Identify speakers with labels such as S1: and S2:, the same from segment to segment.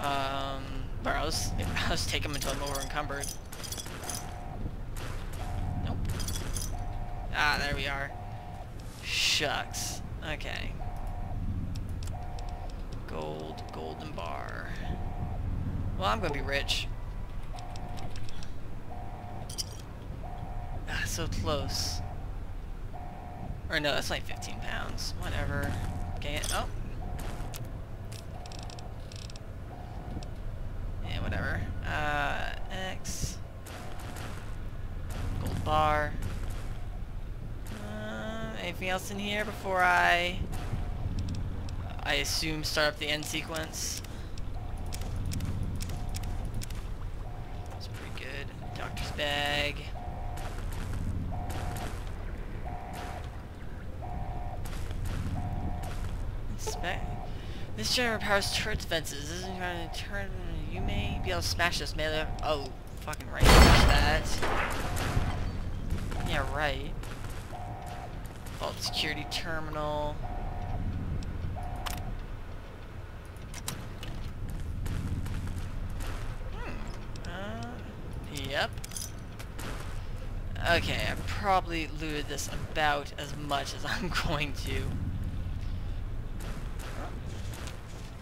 S1: Um, was, I was take them until I'm over encumbered. Nope. Ah, there we are. Shucks. Okay. Gold, golden bar. Well, I'm gonna be rich. Ah, so close. Or no, that's like 15 pounds. Whatever. Okay. Oh. Yeah, whatever. Uh, X. Gold bar. Uh, anything else in here before I... I assume start up the end sequence? That's pretty good. Doctor's bag. This generator powers turret defenses. This isn't trying to turn. You may be able to smash this melee. Oh, fucking right. Smash that. Yeah, right. Vault security terminal. Hmm. Uh, yep. Okay, I probably looted this about as much as I'm going to.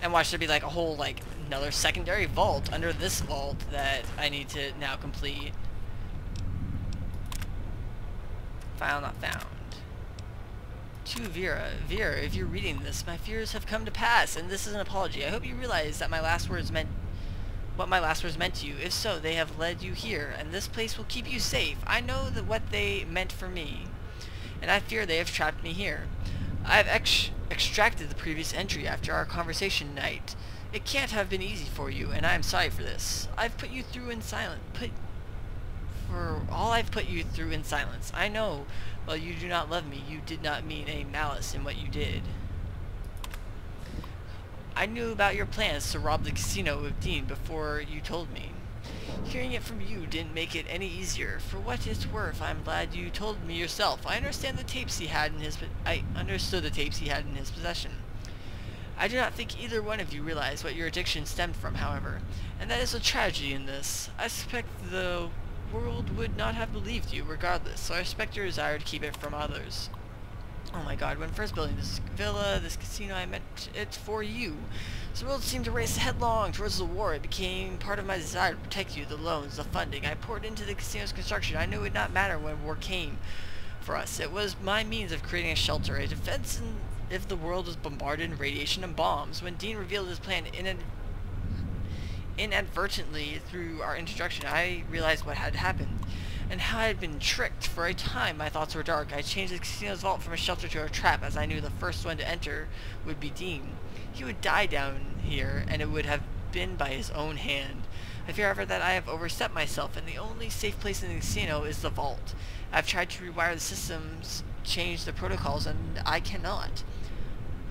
S1: And watch there be like a whole like another secondary vault under this vault that I need to now complete. File not found. To Vera. Vera, if you're reading this, my fears have come to pass, and this is an apology. I hope you realize that my last words meant what my last words meant to you. If so, they have led you here, and this place will keep you safe. I know that what they meant for me, and I fear they have trapped me here. I have ex extracted the previous entry after our conversation night. It can't have been easy for you, and I am sorry for this. I've put you through in silence. Put for all I've put you through in silence. I know, while you do not love me, you did not mean any malice in what you did. I knew about your plans to rob the casino with Dean before you told me. Hearing it from you didn't make it any easier. For what it's worth, I'm glad you told me yourself. I understand the tapes he had in his I understood the tapes he had in his possession. I do not think either one of you realize what your addiction stemmed from, however, and that is a tragedy in this. I suspect the world would not have believed you regardless, so I respect your desire to keep it from others. Oh my god, when first building this villa, this casino, I meant it for you. The world seemed to race headlong towards the war, it became part of my desire to protect you, the loans, the funding. I poured into the casino's construction. I knew it would not matter when war came for us. It was my means of creating a shelter, a defense in, if the world was bombarded in radiation and bombs. When Dean revealed his plan inad inadvertently through our introduction, I realized what had happened and how I had been tricked. For a time, my thoughts were dark. I changed the casino's vault from a shelter to a trap, as I knew the first one to enter would be Dean. He would die down here, and it would have been by his own hand. I fear, however, that I have overstepped myself, and the only safe place in the casino is the vault. I've tried to rewire the systems, change the protocols, and I cannot.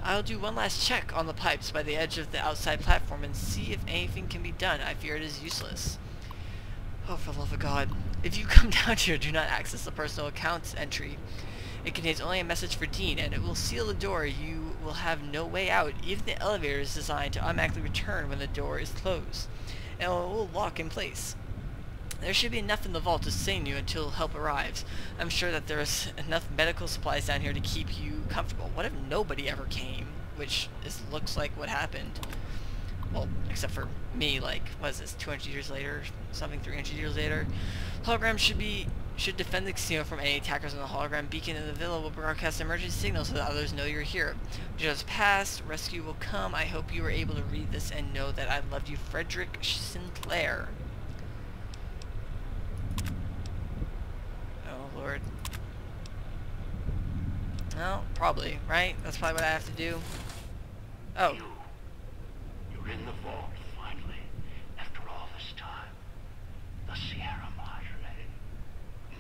S1: I'll do one last check on the pipes by the edge of the outside platform and see if anything can be done. I fear it is useless. Oh, for the love of God. If you come down here, do not access the personal accounts entry. It contains only a message for Dean, and it will seal the door. You will have no way out. Even the elevator is designed to automatically return when the door is closed, and it will lock in place. There should be enough in the vault to sustain you until help arrives. I'm sure that there's enough medical supplies down here to keep you comfortable. What if nobody ever came? Which is, looks like what happened. Well, except for me, like, what is this, 200 years later? Something 300 years later? Hologram should be should defend the casino from any attackers on the hologram beacon in the villa will broadcast emergency signals so that others know you're here. Just passed, rescue will come. I hope you were able to read this and know that I loved you, Frederick Sinclair. Oh, Lord. Well, probably, right? That's probably what I have to do. Oh.
S2: You're in the vault, finally. After all this time. The Sierra Madre.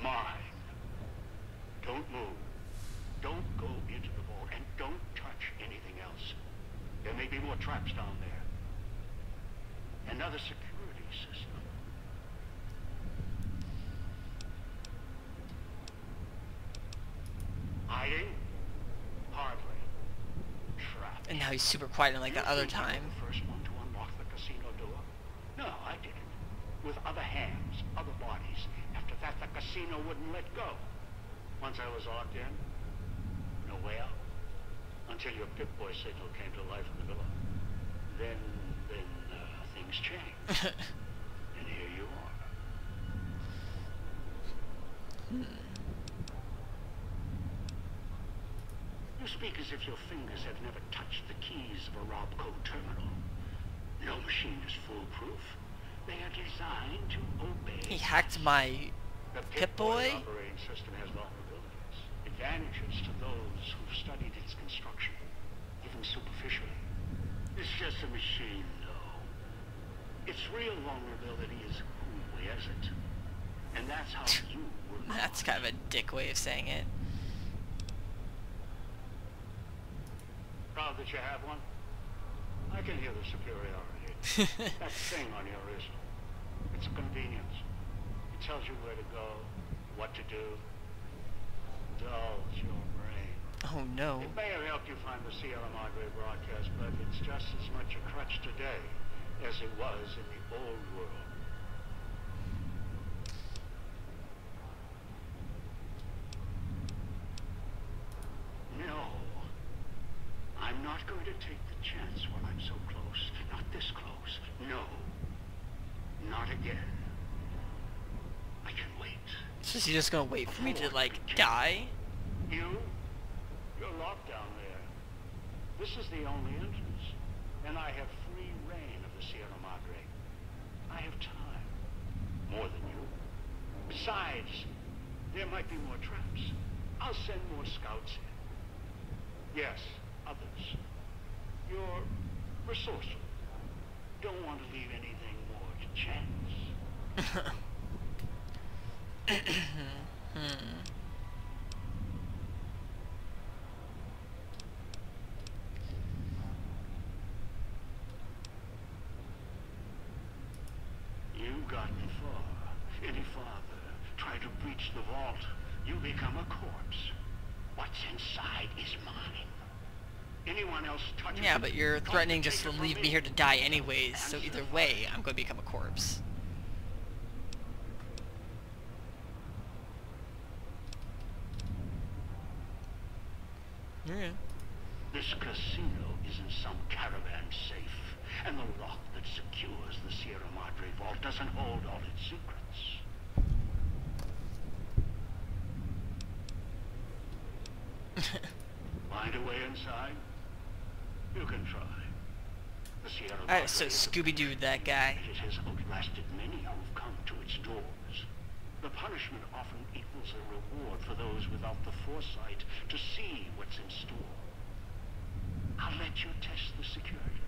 S2: Mine. Don't move. Don't go into the vault, and don't touch anything else. There may be more traps down there. Another security system. Hiding? Hardly. Trapped.
S1: And now he's super quiet unlike that other time.
S2: The first one to unlock the casino with other hands, other bodies. After that, the casino wouldn't let go. Once I was locked in, no way out. Until your Pip-Boy signal came to life in the villa. Then, then, uh, things changed. and here you are. You speak as if your fingers have never touched the keys of a Robco terminal. No machine is foolproof. They are designed to obey.
S1: he hacked my
S2: The
S1: Pip-Boy?
S2: operating system has vulnerabilities, advantages to those who've studied its construction, even superficially. It's just a machine, though. Its real vulnerability is who wears it. And that's how you were
S1: That's kind of a dick way of saying it.
S2: Proud that you have one? I can hear the superiority. that thing on your wrist. It's a convenience. It tells you where to go, what to do. Dulls your brain.
S1: oh no.
S2: It may have helped you find the Sierra Madre broadcast, but it's just as much a crutch today as it was in the old world. No. I'm not going to take the chance while I'm so close. Not this close. No. Not again. I can wait.
S1: So is he just gonna wait for me to like die?
S2: You? You're locked down there. This is the only entrance. And I have free reign of the Sierra Madre. I have time. More than you. Besides, there might be more traps. I'll send more scouts in. Yes, others. You're resourceful. Don't want to leave anything more to chance.
S1: hmm.
S2: You've gotten far. Any farther, try to breach the vault, you become a corpse. What's inside is mine. Anyone else touches
S1: Yeah, but you're threatening just to leave me here to die anyways, so either way, I'm gonna become a corpse. Yeah.
S2: This casino isn't some caravan safe, and the lock that secures the Sierra Madre vault doesn't hold all its secrets. Find a way inside? You can try. The Sierra
S1: Alright, so Scooby-Doo that guy.
S2: It has outlasted many who've come to its doors. The punishment often equals a reward for those without the foresight to see what's in store. I'll let you test the security.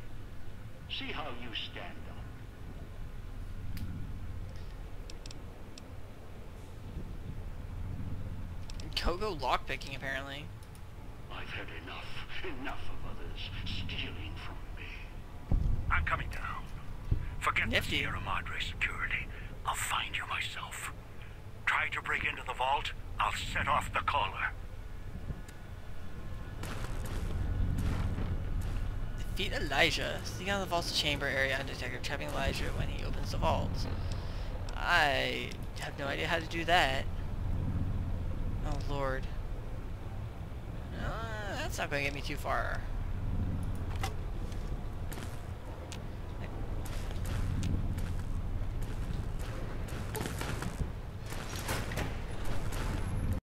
S2: See how you stand up.
S1: Kogo lockpicking, apparently.
S2: I've had enough, enough of others stealing from me.
S3: I'm coming down. Forget
S1: Nifty.
S3: the Sierra Madre security. I'll find you myself. Try to break into the vault, I'll set off the caller.
S1: Defeat Elijah. Sneak out of the vault's chamber area undetected, trapping Elijah when he opens the vault. I have no idea how to do that. Oh lord. Uh, that's not going to get me too far.